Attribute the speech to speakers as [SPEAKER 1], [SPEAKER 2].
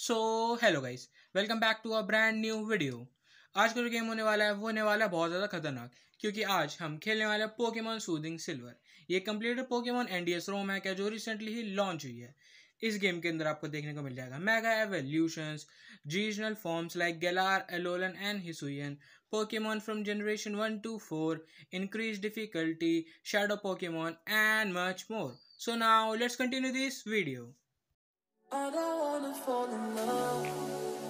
[SPEAKER 1] So hello guys welcome back to a brand new video आज का जो game होने वाला है, वो होने वाला है बहुत ज़्यादा खतरनाक, क्योंकि आज हम खेलने वाले हैं पोकेमॉन सूदिंग सिल्वर ये completed Pokemon N D S ROM है, क्या जो रिसेंटली ही लॉन्च हुई है। इस गेम के अंदर आपको देखने को मिल जाएगा mega evolutions regional forms like Galar Alolan and Hisuian Pokemon from generation one two four increase difficulty shadow Pokemon and much more so now let's continue this video
[SPEAKER 2] I don't wanna fall in love.